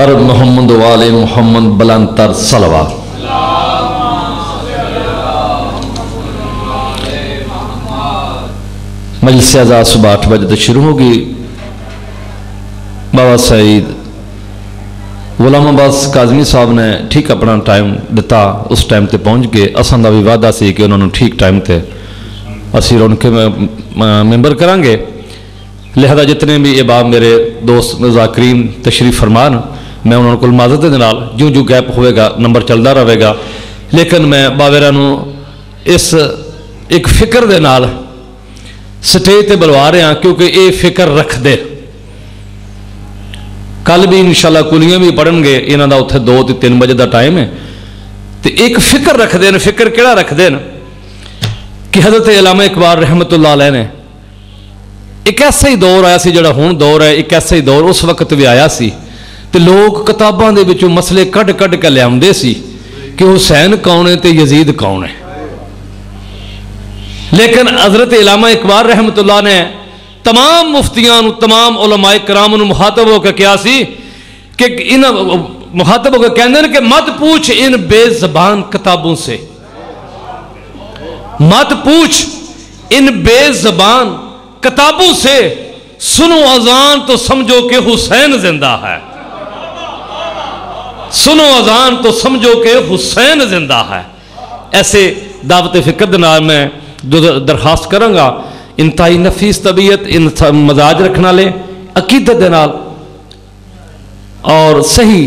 बर मोहम्मद वाले मोहम्मद बलंतर सलवा मजलिस आज़ाद सुबह आठ बजे तक शुरू होगी। बाबा सईद, गुलाम अब्बास काजमी साहब ने ठीक अपना टाइम दिता, उस टाइम ते पहुँच के असा भी वादा से कि उन्होंने ठीक टाइम ते असी के मैंबर करा लिहाजा जितने भी ये बाब मेरे दोस्त जाकरीन तशरीफ़ फरमान ਮੈਂ ਉਹਨਾਂ ਕੋਲ ਮਾਜ਼ਰਤ ਦੇ ਨਾਲ ਜਿਉਂ ਜਿਉਂ ਗੈਪ ਹੋਵੇਗਾ ਨੰਬਰ ਚੱਲਦਾ ਰਹੇਗਾ ਲੇਕਿਨ ਮੈਂ ਬਾਵੇਰਾ ਨੂੰ ਇਸ ਇੱਕ ਫਿਕਰ ਦੇ ਨਾਲ ਸਟੇਜ ਤੇ ਬੁਲਵਾ ਰਿਹਾ ਕਿਉਂਕਿ ਇਹ ਫਿਕਰ ਰੱਖਦੇ ਕੱਲ ਵੀ ਇਨਸ਼ਾਅੱਲਾ ਕੁਲੀਆਂ ਵੀ ਪੜਨਗੇ ਇਹਨਾਂ ਦਾ ਉੱਥੇ 2 ਤੇ 3 ਵਜੇ ਦਾ ਟਾਈਮ ਹੈ ਤੇ ਇੱਕ ਫਿਕਰ ਰੱਖਦੇ ਨੇ ਫਿਕਰ ਕਿਹੜਾ ਰੱਖਦੇ ਨੇ ਕਿ ਹਜ਼ਰਤ ਇਲਾਮਾ ਇਕਬਾਲ ਰਹਿਮਤੁਲਲਾਹ ਅਲੈਹ ਨੇ ਇੱਕ ਐਸਾ ਹੀ ਦੌਰ ਆਇਆ ਸੀ ਜਿਹੜਾ ਹੁਣ ਦੌਰ ਹੈ ਇੱਕ ਐਸਾ ਹੀ ਦੌਰ ਉਸ ਵਕਤ ਵੀ ਆਇਆ ਸੀ तो लोग किताबों के मसले क्ड क्ड के लिया कि हुसैन कौन है तो यजीद कौन है। लेकिन हज़रत इलामा इकबाल रहमतुल्ला ने तमाम मुफ्तियाँ तमाम उलमाए कराम मुखातब होकर कहा कि इन, मुखातब होकर कहते हैं कि मत पूछ इन बेजबान किताबों से। मत पूछ इन बेजबान किताबों से। सुनो अजान तो समझो कि हुसैन ज़िंदा है। सुनो अजान तो समझो कि हुसैन ज़िंदा है। ऐसे दावत फ़िक्र मैं जो दरखास्त करांगा। इंतहाई नफीस तबीयत, इन मजाज रखने वाले, अकीदत और सही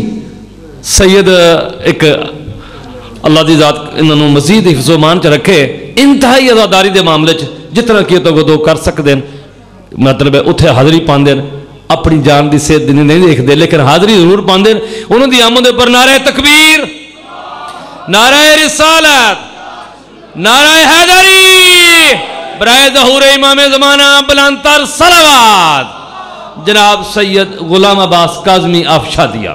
सैयद, एक अल्लाह की जात इन्होंने मजीद हिफ्जोमान च रखे। इंतहाई आजादारी के मामले च जितना कि तो कर सकते हैं मतलब उत्थे हाज़री पाते हैं अपनी जान की सेहत नहीं देखते लेकिन हाजरी ज़रूर पाते उन्होंने आमद पर नारा तकबीर नारा रिसाल नारा हैदरी ब्राय जहूर इमामे जमाना बलांतर सलावाद। जनाब सैयद गुलाम अब्बास काजमी आफशा दिया।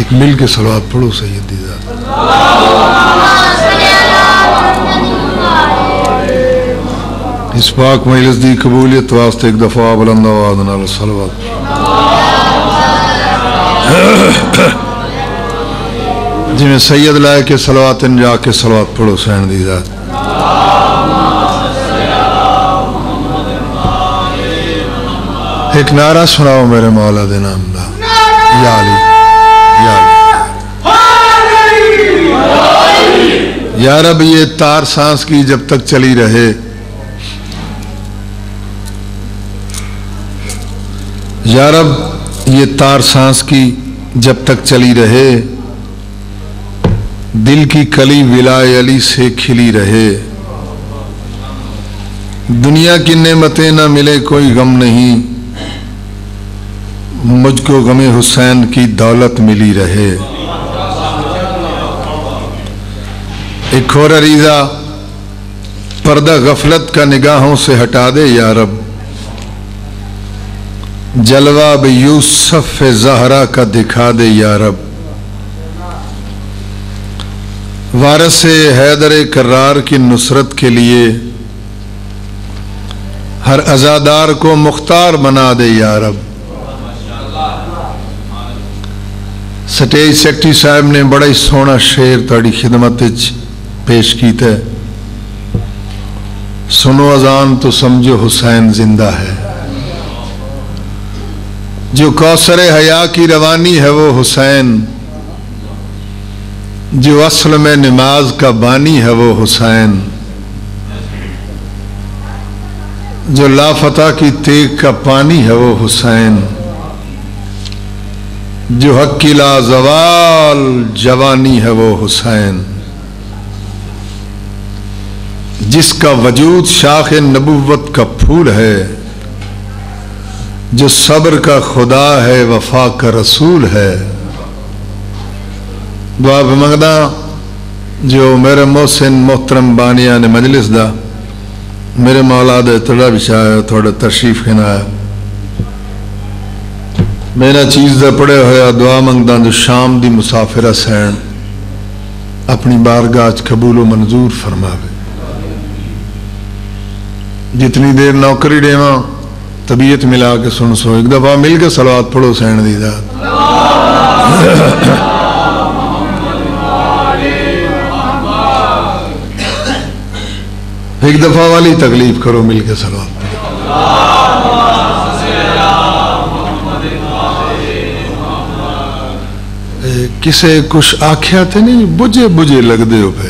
एक मिल के सलवात पढ़ो सैयद दीदा इस पाक मजलिस की कबूलियत वास्ते एक दफा बुलंद आवाज नाल सलवात जिमें सैयद लाए के सलवात जाके सलवात पढ़ो सैन दी जात। एक नारा सुनाओ मेरे मौला दे नाम दा। या अली या अली। या तार सांस की जब तक चली रहे, या रब, ये तार सांस की जब तक चली रहे, दिल की कली विलाय अली से खिली रहे। दुनिया की नेमतें ना मिले कोई गम नहीं, मुझको गमे हुसैन की दौलत मिली रहे। एक और अरीजा, पर्दा गफलत का निगाहों से हटा दे या रब जलवा ब यूसफ जहरा का दिखा दे या रब। वारस हैदर करार की नुसरत के लिए हर अजादार को मुख्तार बना दे या रब। स्टेज सैकटरी साहब ने बड़ा ही सोहना शेर ताड़ी खिदमत पेश की किया सुनो अजान तो समझो हुसैन ज़िंदा है। जो कौसर हया की रवानी है वो हुसैन। जो असल में नमाज़ का बानी है वो हुसैन। जो लाफता की तेग का पानी है वो हुसैन। जो हक की लाजवाल जवानी है वो हुसैन। जिसका वजूद शाख नबुवत का फूल है जो सब्र का खुदा है, वफा का रसूल है। दुआ मंगदा जो मेरे मोहसिन मोहतरम बानिया ने मजलिस दा, मेरे मौला तड़ा बिछाया थोड़ा तशरीफ़ खिनाया मेरा चीज़ का पढ़े होया, दुआ मंगदा जो शाम की मुसाफिर सैन, अपनी बारगाह कबूलो मंजूर फरमावे। जितनी देर नौकरी देवा तबीयत मिला के सुन सो एक दफ़ा मिल के सलवात पढ़ो सैन दी दात एक दफ़ा वाली तकलीफ़ करो मिल के सलवात किसे कुछ आख्या थे नहीं बुझे बुझे लगते हो पे।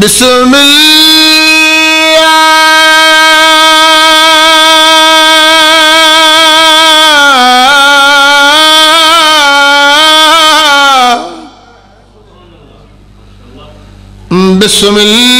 बिस्मिल्लाह बिस्मिल्लाह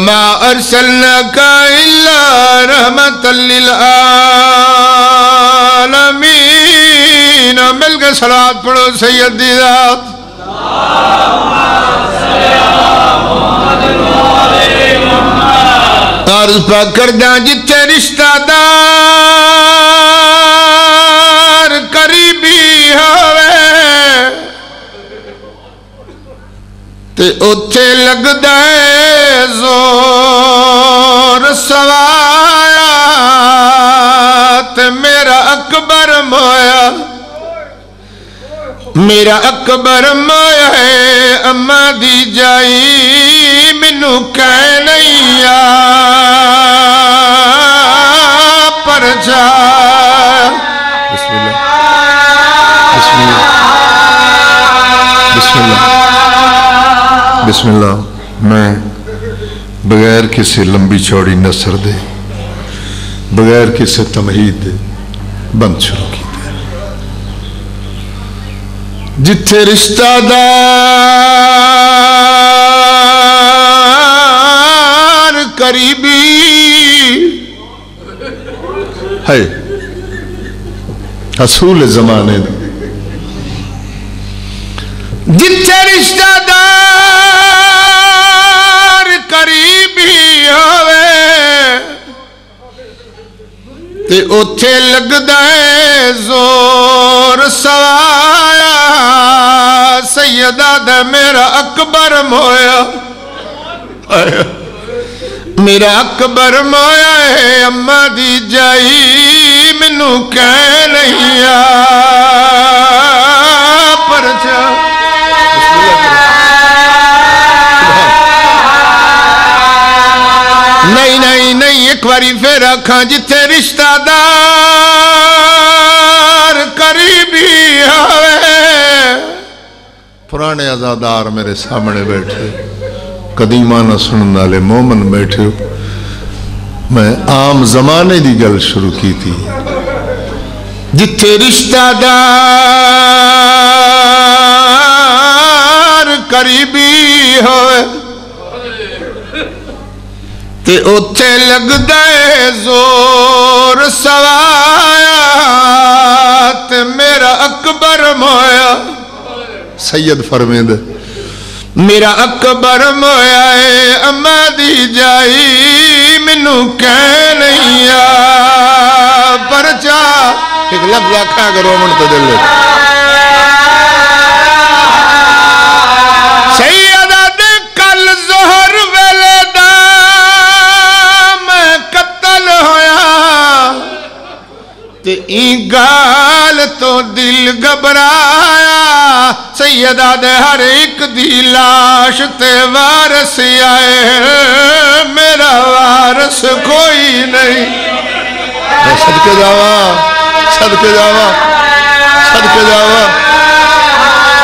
मा अरसल का इल्ला रहमतल्लिल आलमीन मिलकर सलाद पढ़ो सैयद दीदात अर्ज़ पकड़ जिते रिश्तेदार करीबी होवे ते उथे लगदा है ज़ोर सवाया मेरा अकबर मोया। मेरा अकबर मोया है, अम्मा दी जाई, मैनू कह नहीं पर जा। बिस्मिल्लाह। मैं बगैर किसी लंबी चौड़ी नसर दे, बगैर किसी तमहीद बंद शुरू किया जिथे रिश्ता दार करीबी है, असूल जमाने जिथे रिश्ता दार ਤੇ ਉਥੇ ਲੱਗਦਾ ਏ ਜ਼ੋਰ ਸਵਾਇਆ। ਸੈਦਾ ਦਾ ਮੇਰਾ ਅਕਬਰ ਮੋਇਆ। ਮੇਰਾ ਅਕਬਰ ਮੋਇਆ ਏ ਅੰਮਾ ਦੀ ਜਾਈ ਮੈਨੂੰ ਕਹਿ ਨਹੀਂ ਆ। नहीं नहीं नहीं, एक बारी फिर आखा जिथे रिश्तेदार करीबी आवे पुराने आजादार मेरे सामने बैठे। कदीमा न सुन वाले मोमन बैठे। मैं आम जमाने की गल शुरू की थी। जिथे रिश्तेदार करीबी हो उथे लगदा है ज़ोर सवाया, ते मेरा अकबर मोया। सैयद फरमेद, मेरा अकबर मोया है, अम्मा दी जाई मैनू कह नहीं आ परचा एक लफ्ज आखा करो मन तो दिल। ई गाल तो दिल घबराया सैयदा दे हर एक दी लाश ते वारस आए मेरा वारस कोई नहीं। सदके जावा सदके जावा सदके जावा।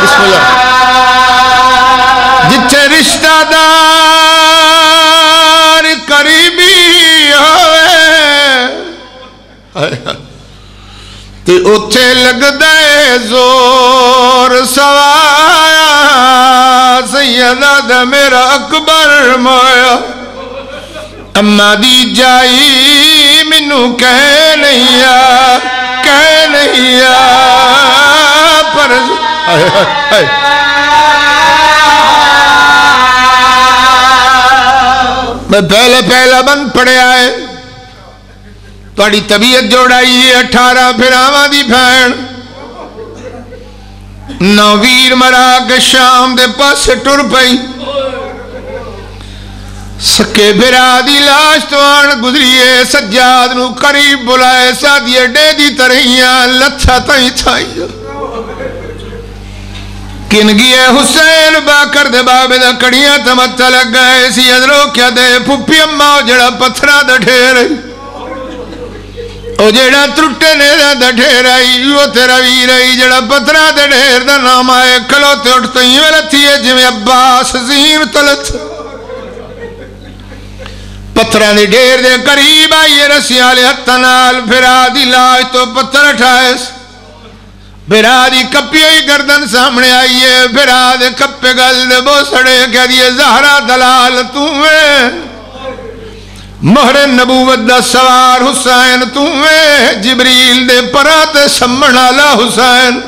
बिस्मिल्लाह। जिथे रिश्तेदार करीबी होवे लगदा है ज़ोर सवाया सैयदा दा मेरा अकबर मोया। अम्मा दी जाई मैनू कह नहीं आ कह नहीं आ पर हाय हाय हाय। मैं पहले पहला बंद पढ़िया है। थोड़ी तबीयत जोड़ाई है अठारह फिरावां दी भैन नौ वीर मरा के शाम दे पासे टुर पई सके फिरा दी लाश तो आन गुजरीए सज्जाद नु करीब बुलाए सादी अड्डे दी तरहिया लच्छा तई छाई किन गए हुसैन बाकर दे बाबे दा कड़ियाँ तमत्ता लग गए सी अदरो क्या दे फुप्पी अम्मा जड़ा पत्थरा दा ढेर ने दा ढेर आई ओ तेरा वीर आई जड़ा पत्थरा दे ढेर दा नाम आए खलोते उठ तई वेले थिए जिवें अब्बास जीन तलत पत्थरां दे ढेर दे करीब आइए रस्सियाँ वाले हत्थां नाल फिरा दी तो पत्थर उठाए फिरा दी कप्पी हुई गर्दन सामने है फिरा दे गल बोसड़े कह दिए जहरा दलाल तू है मोहरे नबूवत सवार हुसैन तू दे परा ते सम्मण आला हुसैन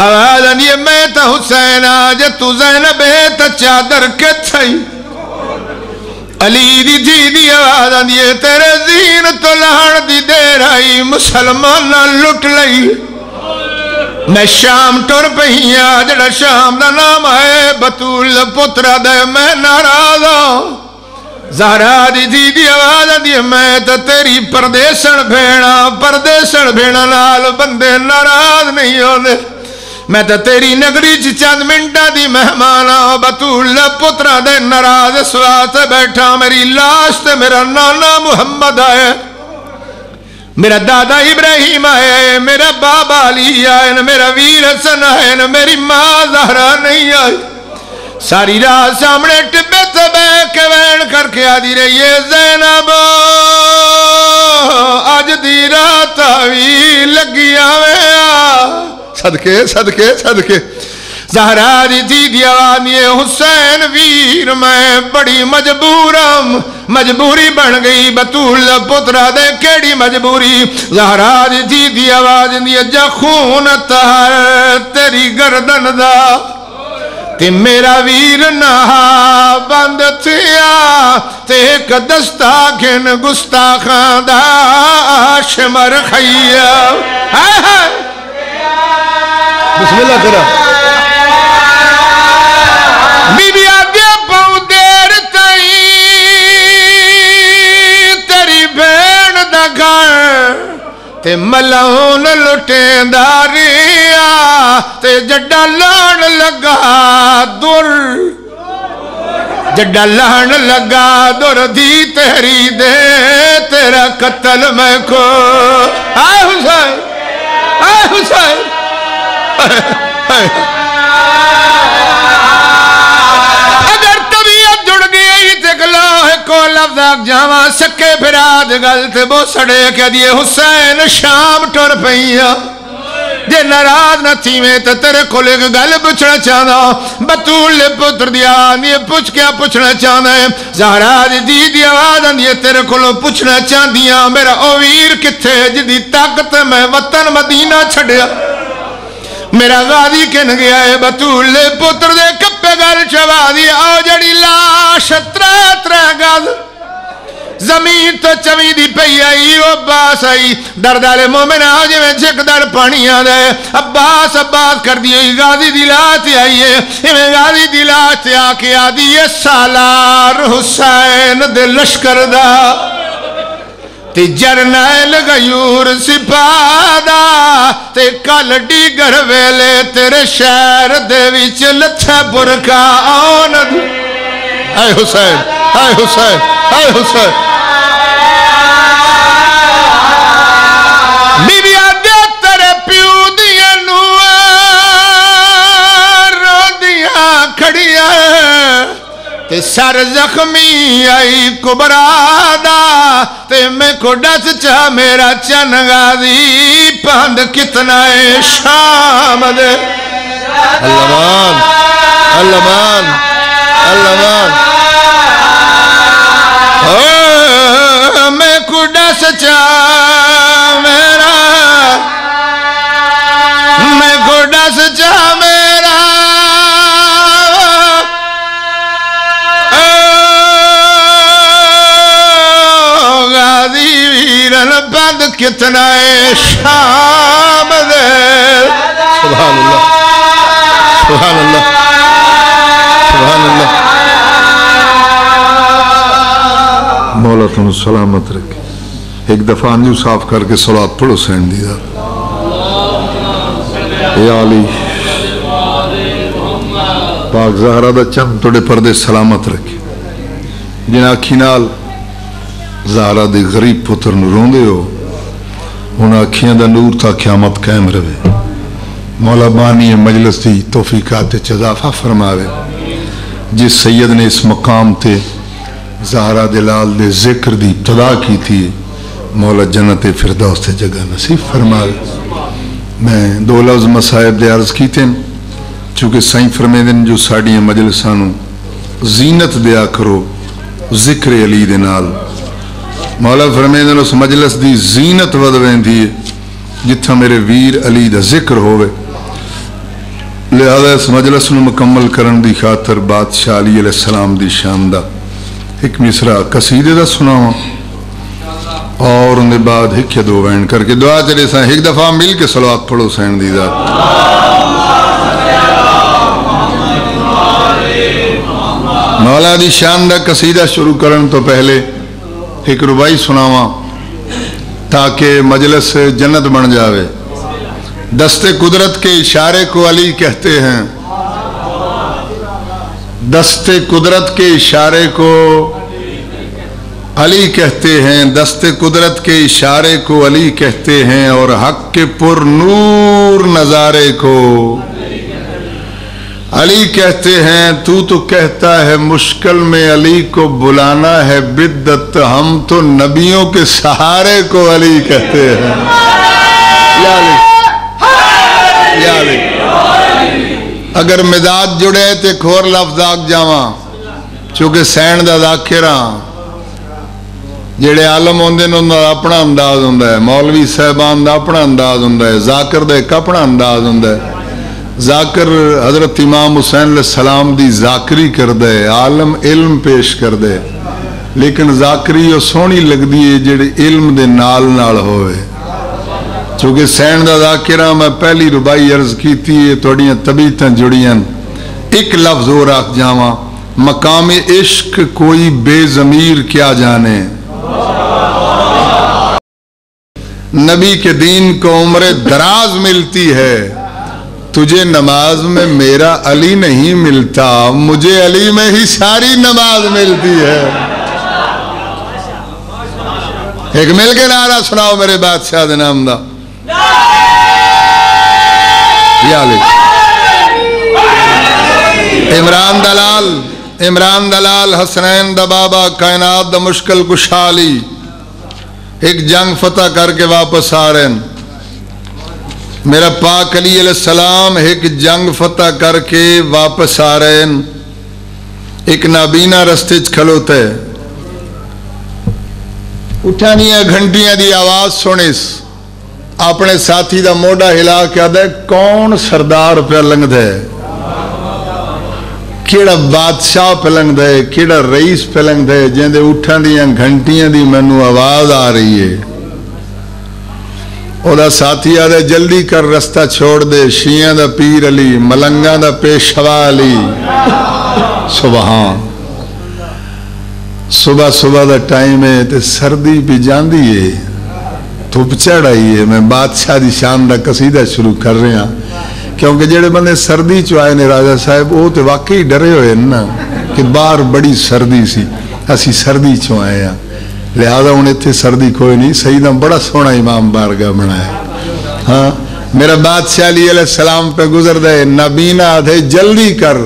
आवाज़ आनी मैं तो हुसैन आज तू जैनब है तो चादर के छई अली दी जी दी आवाज़ आनी तेरे जीन तो लहण दी देर आई मुसलमान लुट लई मैं शाम टुर आ जड़ा शाम दा नाम है बतूल पुत्रा दे मैं नाराज़ हूँ जहरा जी दी आवाज़ आंदी है, मैं तो तेरी परदेसण भेणा परदेसण भेणा नाल बंदे नाराज़ नहीं होंदे। मैं तो तेरी नगरी च चंद मिंटा दी मेहमान बतूल पुत्रा दे नाराज़ इस वास्ते बैठा मेरी लाश ते मेरा नाना मुहम्मद आए। मेरा दादा इब्राहिम आए मेरा बाबा अली आए मेरा वीर हसन आए मेरी माँ जहरा नहीं आई। सारी रात सामने टिब्बे से बह के वैन करके आदि रही है जैनब। अज दी रात भी लगी आवे सदके सदके सदके। जहरा दी दी दी आवाज़ ये हुसैन वीर, मैं बड़ी मजबूरम। मजबूरी बन गई, बतूल पुत्रा दे केड़ी मजबूरी। जहरा दी दी दी आवाज़ दी अजा खून तेरी गर्दन दा। ते मेरा वीर नहा बंद थिया ते एक दस्ता घिन गुस्ताखां शिमर खैया बिस्मिल्लाह करा बीबी आगे पाऊं देर तई तेरी भेण दा घर ते मलाउन लुटेंदारिया ते जड्डा लाण लगा दुर जड्डा लाण लगा दुर दी तेरी दे तेरा कत्ल मैं को आए हुसैन आए हुसैन को लफ्ज जावा सके फिराद गलत बो सड़े कह दिए हुसैन शाम टुर पईया जे नाराज़ न थीवे तो तेरे को गल पूछना चाहना, बतूल पुत्र दिया पुछ क्या पूछना चाहना है? जहरा दी दी आवाज़ आंदी है, तेरे को पूछना चाहती हाँ मेरा ओ वीर किथे जिदी ताकत मैं वतन मदीना छड़िया। मेरा गादी किन गया है बतूल पुत्र दे कप्पे गल चवा दी आओ जड़ी लाश, त्रै त्रै गल। ज़मीन तो चवी दी पई आई अब्बास आई। दर्द आले मोमिन आ जिवें झिकदड़ पानी आंदा है अब्बास अब्बास कर दी हुई गादी दी लात आई है। इवें गादी दी लात आके आदी है सालार हुसैन दे लश्कर दा। जरनैल गयूर सिपादा ते कल डीगर वेले तेरे शहर लथा बुरका आन हाय हुसैन हाय हुसैन हाय हुसैन सर जख्मी आई कुबरादा ते मैं को डस चा मेरा चन गादी पंद कितना है शाम दे। अल्लाह अल्लाह अल्लाह मैं कुडा सचा मेरा मैं कुडा सचा वीरन बंद कितना है शाम दे। मौला तुम सलामत रखे। एक दफ़ा अंजू साफ़ करके सलाद पढ़ो सैन दी आली, पाक जहरा दा चंद तोड़े पर्दे सलामत रखे। जिन अखी नाल जहरा दे गरीब पुत्र नु रोंदे हो उन अखियाँ दा नूर ता क्यामत कायम रहे मौला बानी मजलिस दी तौफीकात इजाफा फरमावे जिस सैयद ने इस मकाम ते जहरा दिलाल दे ज़िक्र दी इब्तदा की थी मौला जन्नत फिरदौस से जगह नसीब फरमावे मैं दो लफ्ज मसायब दे अर्ज़ कीते चूँकि साईं फरमेंदन जो साड़ियाँ मजलिसां जीनत दिया करो ज़िक्र अली दे नाल मौला फरमेंद उस मजलिस की जीनत वध है जिथा मेरे वीर अली का ज़िक्र हो लिहाजा इस मजलस में मुकम्मल करने की खातर बादशाह अली अले सलाम की शान का एक मिसरा कसीदे का सुनावा, और उनके बाद एक दो वैन करके दुआ चले स एक दफ़ा मिल के सलाद पढ़ो सैन दी दात मौला दी शान का कसीदा शुरू करने तो पहले एक रुबाई सुनावा, ताकि मजलस जन्नत बन जावे। दस्ते कुदरत के इशारे को अली कहते हैं। दस्ते कुदरत के इशारे को अली कहते हैं। दस्ते कुदरत के इशारे को अली कहते हैं और हक के पुर नूर नज़ारे को अली कहते हैं तू तो कहता है मुश्किल में अली को बुलाना है बिद्दत हम तो नबियों के सहारे को अली कहते हैं या अली, या अली। अगर मिजाज जुड़े तो एक होर लफ्ज आग जावा चूंकि सैन का दाखिरा ਜਿਹੜੇ ਆਲਮ ਹੁੰਦੇ ਨੇ ਉਹਨਾਂ ਦਾ ਆਪਣਾ ਅੰਦਾਜ਼ ਹੁੰਦਾ ਹੈ ਮੌਲਵੀ ਸਾਹਿਬਾਨ ਦਾ ਆਪਣਾ ਅੰਦਾਜ਼ ਹੁੰਦਾ ਹੈ ਜ਼ਾਕਰ ਦਾ ਇੱਕ ਆਪਣਾ ਅੰਦਾਜ਼ ਹੁੰਦਾ ਹੈ जाकर हज़रत इमाम हुसैन सलाम की जाकरी कर दे आलम इलम पेश कर दे लेकिन जाकरी और सोहनी लगती है जेड़े इलम के नाल नाल हो चूँकि सैन का जाकिरा मैं पहली रुबाई अर्ज़ की थोड़िया तबीयत जुड़िया एक लफ्ज और आख जावा, मकाम इश्क कोई बेजमीर क्या जाने। नबी के दीन को उम्र दराज मिलती है। तुझे नमाज़ में मेरा अली नहीं मिलता, मुझे अली में ही सारी नमाज़ मिलती है। एक मिल के नारा सुनाओ मेरे बादशाह नाम दा। इमरान दलाल इमरान दलाल, हसनैन द बाबा, कायनात द मुश्किल कुशाली। एक जंग फतह करके वापस आ रहे हैं। मेरा पाक अली सलाम एक जंग फतह करके वापस आ रहे हैं। एक नाबीना रस्ते च खलोते उठा दिया घंटिया की आवाज़ सुनिस अपने साथी का मोढ़ा हिला के आद कौन सरदार पे लंघद केड़ा बादशाह पे लंघद केड़ा रईस पे लंघद जिंदे उठा दिया घंटिया की मैनू आवाज़ आ रही है। ओदा साथी आदे जल्दी कर रस्ता छोड़ दे शिया का पीर अली मलंगा का पेशवा अली सुबहान सुबह सुबह का टाइम है तो सर्दी भी जाती है धुप चढ़ आई है मैं बादशाह की शान का कसीदा शुरू कर रहा क्योंकि जेडे बंदे सर्दी च आए ने राजा साहब वो तो वाकई डरे हुए ना कि बाहर बड़ी सर्दी सी असी सर्दी चो आए लिहाजा हूँ इतने सर्दी कोई नहीं। सही ना बड़ा सोहना इमाम बारगा बनाया हाँ। मेरा बादशाह अली सलाम पे गुजर दे नबीना आधे जल्दी कर।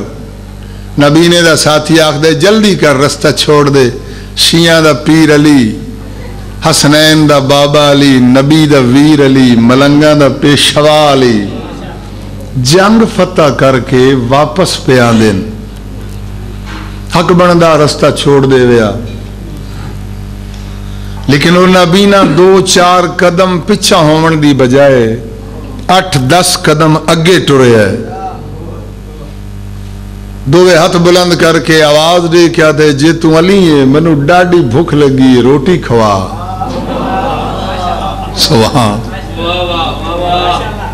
नबीने का साथी आखदे, जल्दी कर, रस्ता छोड़ दे। शिया का पीर अली, हसनैन का बाबा अली, नबी का वीर अली, मलंगा का पेशवा अली। जंग फतह करके वापस पे आते हक बनता रस्ता छोड़ दे लेकिन वो नबीना दो चार कदम पिछा होने की बजाय अठ दस कदम अगे टुरे है। दोवे हथ बुलंद करके आवाज़ दे क्या थे जे तू अली है, मैनू डाडी भूख लगी रोटी खवा।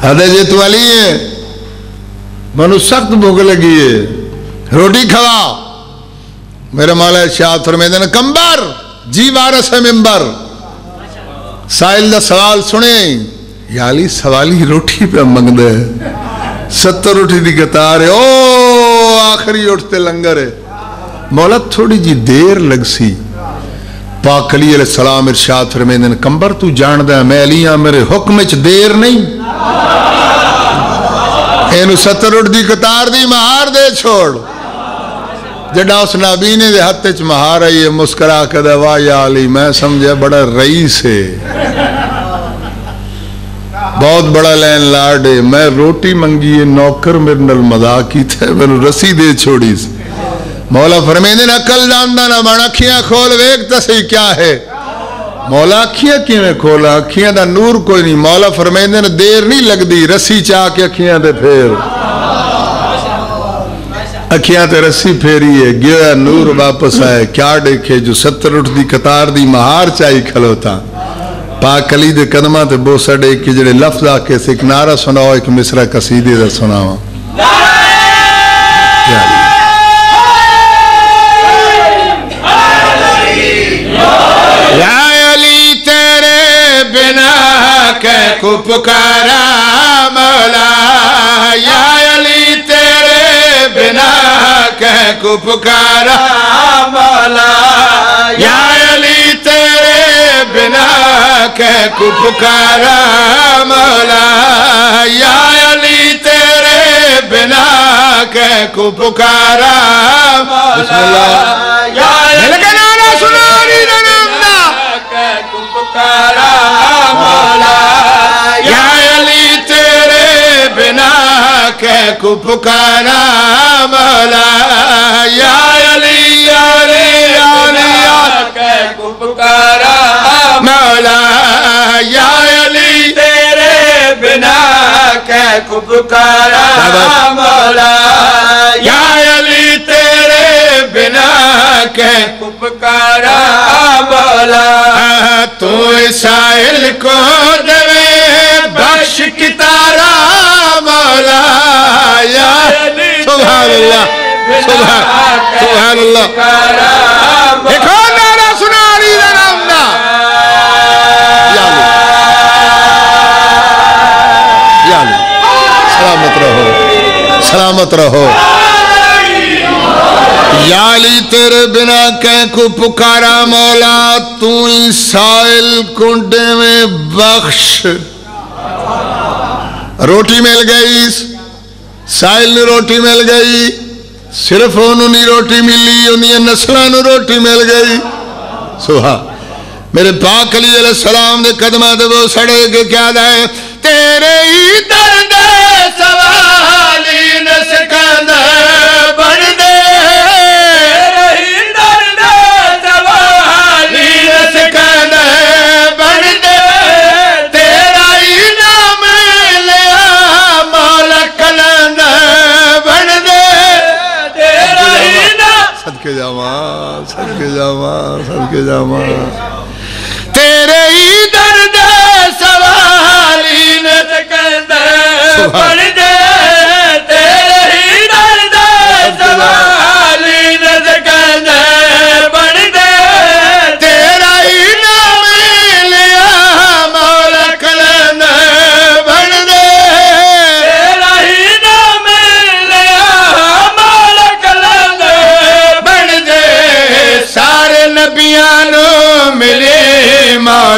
अरे, जे तू अली है, मैनू सख्त भूख लगी है, रोटी खवा। मेरे माला शाह फरमेदन कंबर! जी वारस है मिंबर। साहिल का सवाल सुने। याली सवाली रोटी पे मंगद सत्तर रोटी की कतार है। ओ, आखिरी उठते लंगर है। मौला थोड़ी जी देर लग सी। पाक अली सलाम इरशाद फरमेंदन कंबर तू जानदा मैं अली हाँ मेरे हुक्म च देर नहीं। इन सत्तर उठ दी कतार दी महार दे छोड़। जडा उस नाबीने दे हथ च महार आई है मुस्करा कर वाह अली, मैं समझा बड़ा रईस है। बहुत बड़ा लैन लाड है। मैं रोटी मंगी है नौकर मेरे नल मज़ाक की थे मैंने रसी दे छोड़ी मौला फरमेंदे ने, अकल जानदा ना बन, अखियाँ खोल, वेख तो सही क्या है। मौला अखियाँ किवें खोला, अखियाँ दा नूर कोई नहीं। मौला फरमेंदे ने, देर नहीं लगदी, रस्सी चा के अखियाँ ते फेर। अखियाँ ते रस्सी फेरी है गया नूर वापस आए। क्या देखे जो सत्तर उठ दी कतार दी महार चाई खलोता। पाक अली दे कदमां ते बोसा डे के जेड़े लफ्ज आके से एक नारा सुनाओ एक मिसरा कसीदे दा बिना कै को पुकारा मौला या कै को पुकारा मौला। या अली तेरे बिना कै को पुकारा मौला। या अली तेरे बिना कै को पुकारा मौला। या मिल के नारा सुना नी नमदा पुकारा मौला कै को पुकारा मौला या अली यारे यारे कै को पुकारा मौला या अली तेरे बिना कै को पुकारा मौला या अली तेरे बिना कै को पुकारा मौला तू साहिल को दवे बख्श की तारा देखो नारा सुना अली दा नाम अली, सलामत रहो। सलामत रहो। याली तेरे बिना कह को पुकारा मौला? तू ही साइल कुंडे में बख्श। रोटी मिल गई साहिल ने रोटी मिल गई ਸਿਰਫ ਉਹਨੂੰ ਨਹੀਂ ਰੋਟੀ ਮਿਲੀ ਉਹਦੀਆਂ ਨਸਲਾਂ ਨੂੰ ਰੋਟੀ ਮਿਲ ਗਈ ਸੁਹਾ ਮੇਰੇ ਪਾਕ ਅਲੀ ਅਲੈਹ ਸਲਾਮ ਦੇ ਕਦਮਾਂ ਤੇ ਉਹ ਸੜੇ ਕੇ ਕਿਹਾ ਹੈ ਤੇਰੇ ਹੀ ਦਰਦ ਸਵਾਲੀ রামা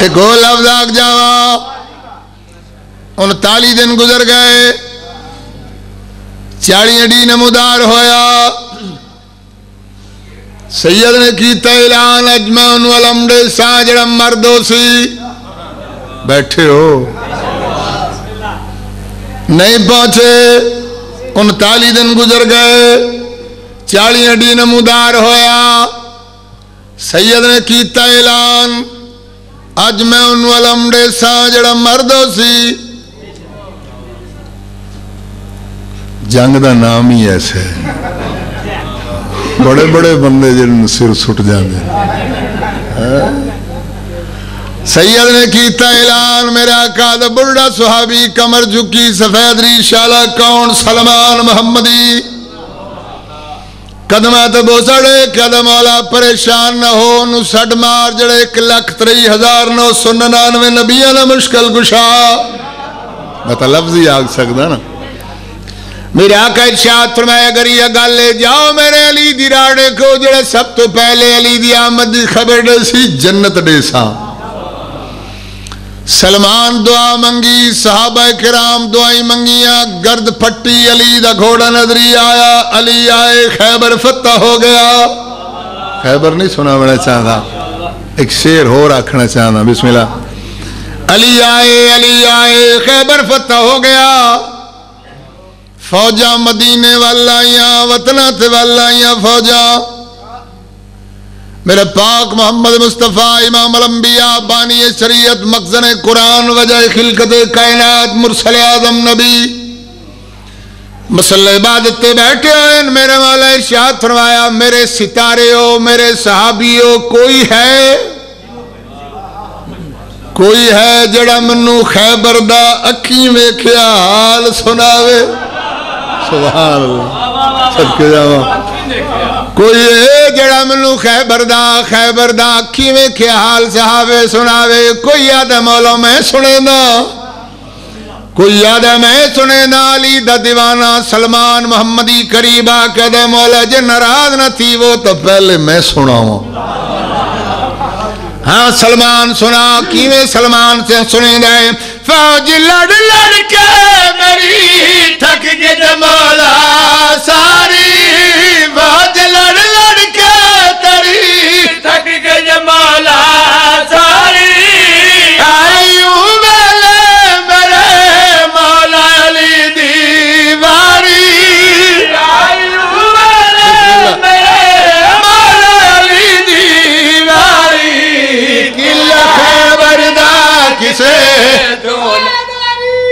ते गोल अवजाग जावा। उनताली दिन गुजर गए। चाली डी नमोदार होया। सैयद ने की तैलान अजमान वलमडे साजड़म मर्दोसी बैठे हो। नहीं पहुँचे उनताली दिन गुजर गए। चाली डी नमोदार होया। सैयद ने की तैलान ਅੱਜ ਮੈਂ ਉਹਨੂੰ ਅਲਮੜੇ ਸਾਂ ਜਿਹੜਾ ਮਰਦੋ ਸੀ ਜੰਗ ਦਾ ਨਾਮ ਹੀ ਐਸਾ ਹੈ ਬੜੇ ਬੜੇ ਬੰਦੇ ਜਿਹਨਾਂ ਨੂੰ ਸਿਰ ਸੁੱਟ ਜਾਂਦੇ ਨੇ सैयद ने कीता ऐलान मेरे आका दा बुढ़ा सुहाबी कमर झुकी सफेद री शाला कौन सलमान मोहम्मदी न हो नु सड मार जड़े एक लख त्रेई हज़ार नौ सौ ननानवे नबिया दा मुश्किल कुशा मैं तो लफ्ज ही आग सकदा ना। मेरे आका इरशाद फरमाया, अगर ये गल जाओ मेरे अली दी राड़े को जड़े सब तो पहले अली दी आमद खबर दसी जन्नत देसा सलमान दुआ मंगी, साहबा किराम दुआई मंगिया, गर्द फट्टी अली दा घोड़ा नजरी आया, अली आए, खैबर फत्ता हो गया। खैबर नहीं सुना मैं चाहता एक शेर हो रखना चाहता बिस्मिल्लाह। अली आए अली आए, खैबर फत्ता हो गया। फौजा मदीने वाल आईया वतना वाल आईया फौजा। मेरे पाक मोहम्मद मुस्तफ़ा, इमाम अलंबिया बानी शरीयत, मखजन कुरान वजह खिलकत कायनात, मुरसल आदम नबी। मसल इबादत बैठे हुए मेरे वाला इर्शाद फरमाया, मेरे सितारे हो मेरे सहाबी हो कोई है? कोई है जड़ा मनु खैबर दा अखी वेख्या हाल सुनावे? सुभान अल्लाह। सदके जावा कोई जड़ा मनु खैबर दा खैबर दा अखी वेख्या हाल सहावे सुनावे, कोई याद मौलो मैं सुने ना। कोई याद मैं सुने ना, अली दा दीवाना सलमान मोहम्मदी करीबा कदे मौला, जे नाराज़ न थी वो तो पहले मैं सुनावा। हाँ सलमान सुना, किवे सलमान से सुने गए फौज लड़ लड़ के मेरी थक के जमौला सारी। फौज लड़ लड़ के तेरी थक के जमाला सारी। आयु मेले मेरे मौला अली दीवारी। आयु वाले मेरे मौला अली दीवारी। किल खैबर दा किसे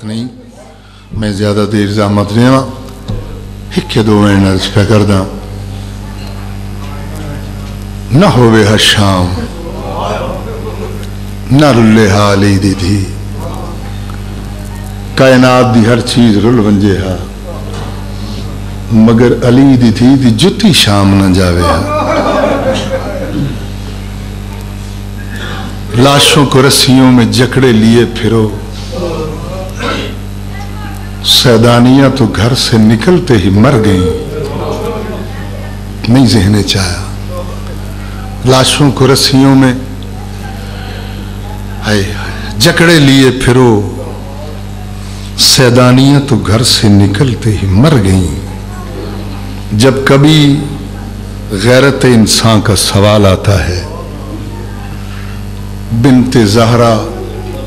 वक्त नहीं। मैं ज़्यादा देर जामत वा हिक्के दो मिनट अर्ज़ पे करदा। न होवे हा शाम। न रुले हाली दी थी। कायनात दी हर चीज़ रुल वंजे हा। मगर अली दी थी दी जुती शाम न जावे लाशों को रस्सियों में जकड़े लिए फिरो। सैदानियाँ तो घर से निकलते ही मर गई। नहीं जहने चाहा लाशों को रस्सियों में हाय, जकड़े लिए फिरो। सैदानियाँ तो घर से निकलते ही मर गईं। जब कभी गैरत इंसान का सवाल आता है बिनते जहरा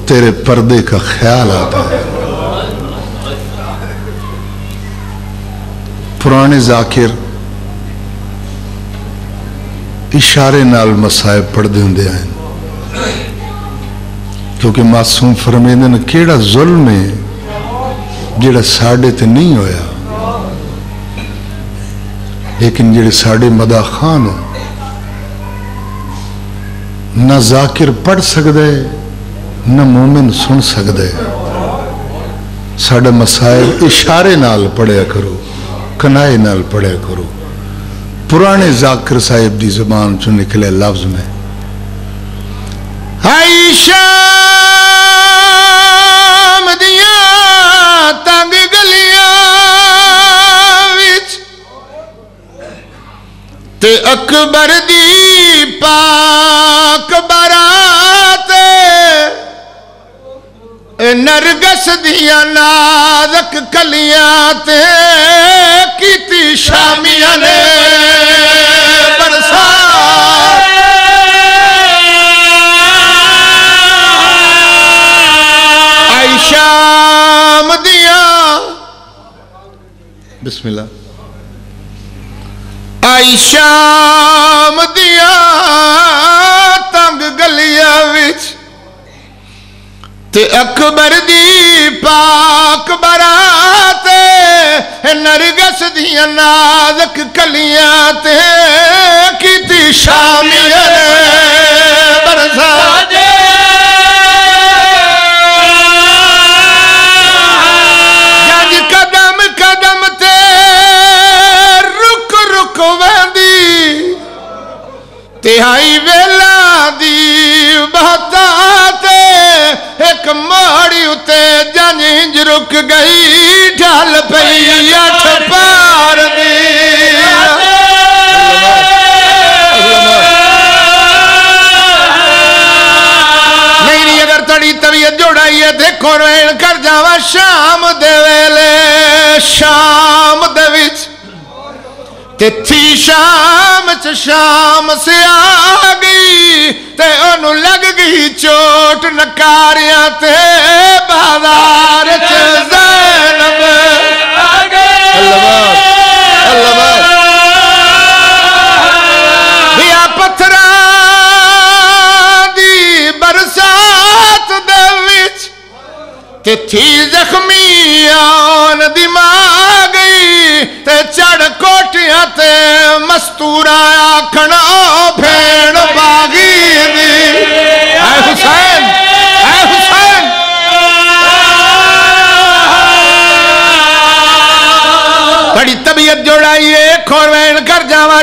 तेरे पर्दे का ख्याल आता है। पुराने जाकिर इशारे नाल मसायब पढ़ते होंगे क्योंकि मासूम फरमेंदे ने, केड़ा जुल्म है जेड़ा साडे ते नहीं होया, लेकिन जेड़े साडे मदा खान न जाकिर पढ़ सकता है, न मोमिन सुन सकता है। साडा मसाइल इशारे नाल पढ़िया करो। कनाए नाल पढ़िया करो। पुराने जाकिर साहिब की ज़ुबान चो निकले लफ्ज में अकबर दी पाक बरात नरगस दिया नाजक कलियाँ कीती शामियाँ ने बरसात आई शाम दिया। बिस्मिल्लाह। आई शाम दिया तंग गलिया विच ते अकबर दी पाक बरात नरगस दिया नाजक कलिया ते कीती शामिया रुक गई ढल पई अठ पार नहीं अगर तड़ी तबीयत जोड़ाई है, देखो रेण कर जावा शाम दे वेले, शाम दे विच। शाम च शाम से आ गई। ते ओनु लग गई चोट नकारियां ते बाजार च जैनब अल्लाह अल्लाह बिया पत्थरा दी बरसात दे विच ते थी जख्मी आन दिमाग गई ते चढ़ कोटियां ते मस्तूरा आखना भेड़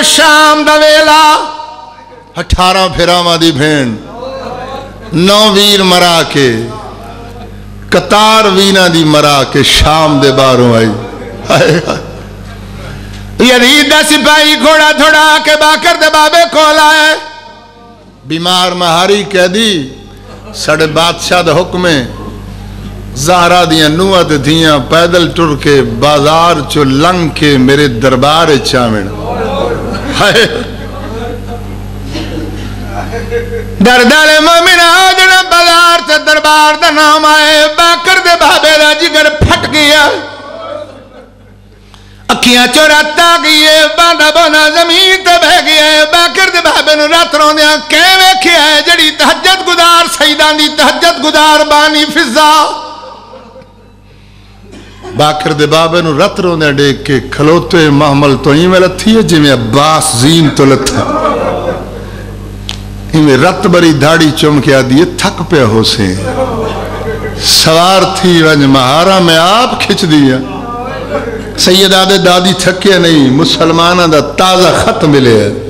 शाम दा वेला। अठारह फिरावां दी भेण नौ वीर मरा के कतार वीना दी मरा के शाम दे बारों आई। हाय यजीद सिपाही घोड़ा थोड़ा के बाकर दे बाबे को लाए बीमार महारी कैदी साढ़े बादशाह का हुक्म है जहरा दिया नुआ ते धियाँ पैदल टुर के बाज़ार चो लंघ के मेरे दरबार चावण हाय दरदाले मोमिना जड़ा बाज़ार ते दरबार दा नाम आए, बाकर दे बाबे दा जिगर फट गया। अखियाँ चो रात आ गई है बांदा बोना ज़मीन ते बह गया है। बाकर दे बाबे नु रात रोंदिया कै वेखिया है, जड़ी तहज्जुद गुजार, सईदां दी तहज्जुद गुजार, बानी फिजा। बाकर दे बाबे रत रोंदे देख के खलोते महमल तो इवें लथी है जिवें अब्बास जीन तो लथा इवें रत बरी दाढ़ी चुम के आदि थक पे होसे सवार थी वंज महारा में आप खिंच दिया सैयद आदे दादी थके नहीं मुसलमाना दा ताज़ा खत मिले है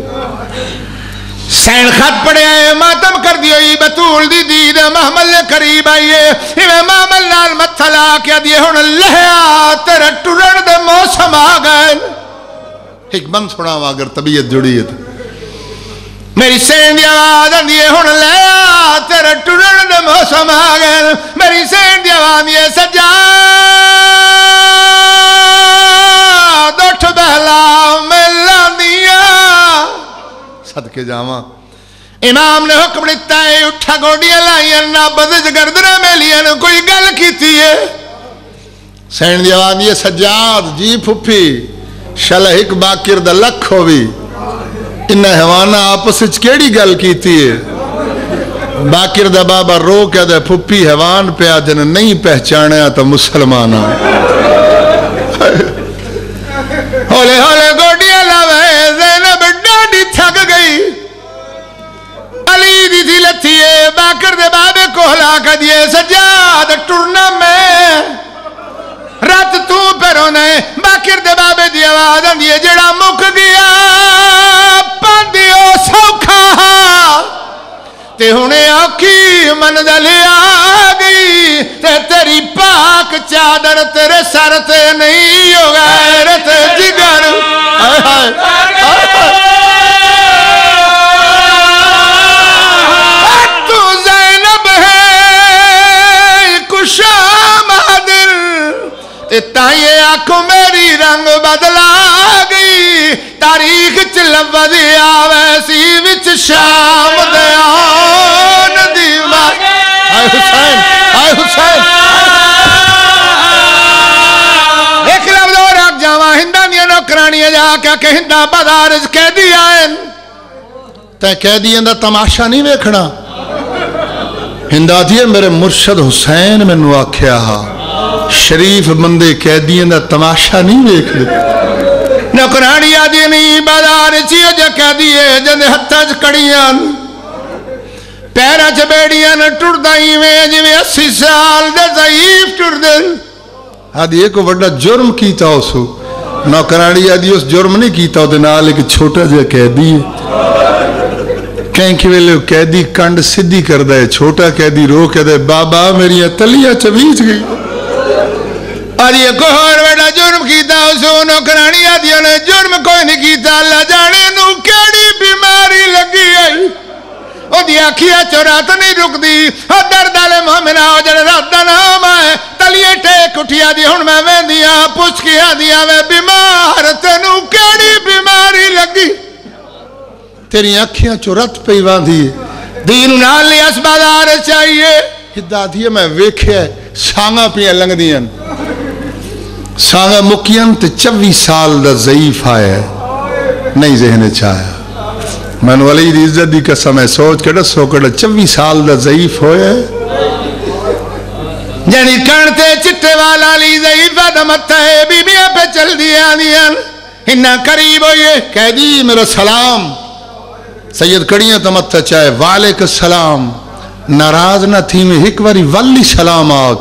सैन खत पढ़िया है मातम कर दियो ई बतूल दी दीद महमल करीब आइए। इवे महमल नाल मत्था ला के दिए हुन लहया तेरे टुरन दे मौसम आ गए। एक बंद सुनावा अगर तबीयत जुड़ी है तो। मेरी सैन दी आवाज़ आंदी है, हुन लहया तेरे टुरन दे मौसम आ गए। मेरी सैन दी आवाज़ है सजा दुठ बहला सदके जावा इमाम ने हुक्म दिता है उठा गोडियाँ लाइया ना बदज गर्दना मेलिया ने कोई गल की है सैन दी आवाज़ ये सज्जाद जी फुफी शल एक बाकिर द लख होवी इन हवाना आपस केड़ी गल कीती है बाकिर दा बाबा रो के दे फुफी हैवान पिया जन नहीं पहचानिया तो मुसलमान हौले हौले बाकर दे बाबे को कर दिए सजाद टुरना मैं रात तू पेरोने बाकर दे बाबे दी आवाज़ आंदी है जेड़ा मुक गया पांदियो सौखा। ते हुने आखी मन दले आ गई, ते तेरी पाक चादर तेरे सर ते नहीं च लफज आवे सी विच शाम दयान दीवा हाय हुसैन हाय हुसैन एक लफ्ज और आख जावा हिंदा दियाँ नौकरानियाँ जाके के हिंदा बाज़ार च कह दिया तै कैदियों का तमाशा नहीं वेखना हिंदा जी मेरे मुर्शद हुसैन मैनू आख्या हा शरीफ बंदे कैदियों का तमाशा नहीं नौकरानिया नहीं बाज़ार सी दिए, जद हथ च कड़िया पैरों च बेड़िया न टुरदा इवें, जिवें अस्सी साल दे ज़ईफ आदि, एक बड़ा जुर्म किया उस नौकरानी आदि उस जुर्म नहीं किया एक छोटा जिहा कैदी है। कैंक वेले कैदी कंड सीधी करदा है, छोटा कैदी रो कह है, बाबा मेरी तलिया चबीच गई। और एक और बड़ा जुर्म किया उस नौकरानी आदि ने जुर्म कोई नहीं किया अल्लाह जाने केड़ी बीमारी लगी है ओदी चो रात नहीं रुकदी। ओ दर्द आले मोमिना जड़े रात नाम है तलिए टेक उठिया दी हुन मैं वेंदियाँ पुछ के आदियाँ वे बीमार, तेनू केड़ी बीमारी लगी? तेरी अखियाँ चो रत वांदी है। दीन नाल लियास बाज़ार चाहिए हिदादी मैं वेख्या सांगा पिया लंघदियाँ सांगा मुकियन ते 24 साल दा ज़ईफ आया, नहीं जहन च आया मैं वली इज़्ज़त दी कसम है, सोच के दसो कि 24 साल दा ज़ईफ होया जनी कण ते चिट्टे वाला ली ज़ईफा दा है, बीबियाँ पे चल दियाँ दियाँ इन्ना करीब होइए कह दी मेरा सलाम। सैयद कड़ियाँ तमत चाहे वालेक सलाम। नाराज़ न थी मैं, एक बारी वाली सलाम आख।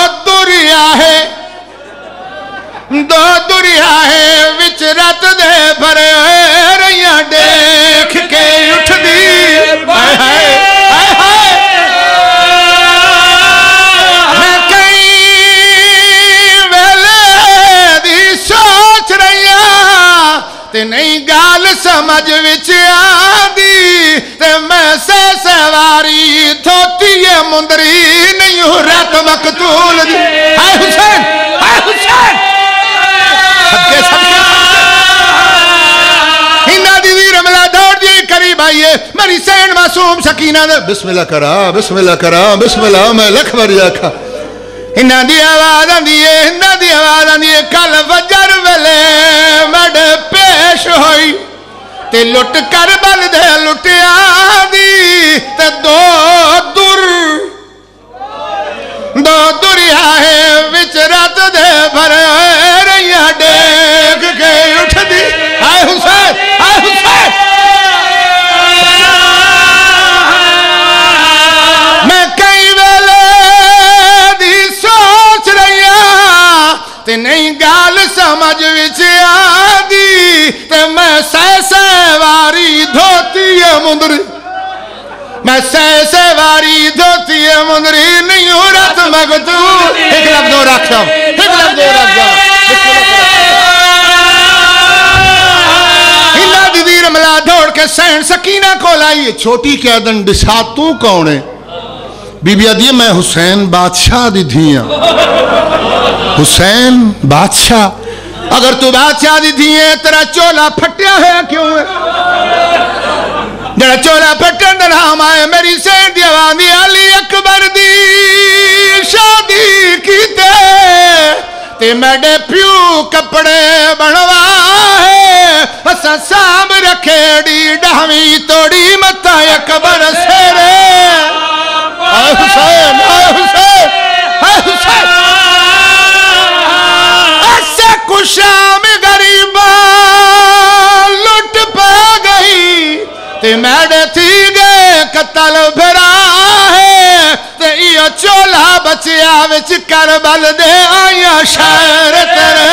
विच रत दे भरे होए रैया देख के उठदी हाय हाय हाय हाय मैं कई वेले दी सोच रही ते नहीं गाल समझ विच आदी ते मैं से सवारी धोती है मुंदरी नहीं आइए मेरी सैन मासूम सकीना दे बिस्मिल्लाह करा बिस्मिल्लाह करा बिस्मिल्लाह मैं लख बारी आखा इन्हों की आवाज आती है इन्हों की आवाज आती है कल वजर वेले मड पेश होई ते लुट कर बल दे लुटिया दी ते दो दुर दो दुरिया है विच रत दे भरे होए रैया देख के उठदी हाय हुसैन सह सह वारी धोती है, मुंदरी नहीं हूँ रत मगतू एक लफ्ज और रख जाओ एक लफ्ज और रख जाओ हिंदा दी वीर मला दौड़ के सकीना को लाई छोटी तू कौन है? बीबी आदि, मैं हुसैन बादशाह दी धी हाँ। हुसैन बादशाह। अगर तू बादशाह दी थी है, तेरा चोला फटिया है क्यों है? जरा चोला फटन दा नाम आए मेरी सेठ दी अली अकबर दी, शादी कीते ते। मेरे प्यू कपड़े बनवाए, असा सांभ रखेड़ी डहवी तोड़ी मता अकबर सेरे। हुसैन हुसैन कुशाम गरीबा मैडे थी गए कतल फिरा है ते इयो चोला बचिया विच करबल दे आया शहर तेरे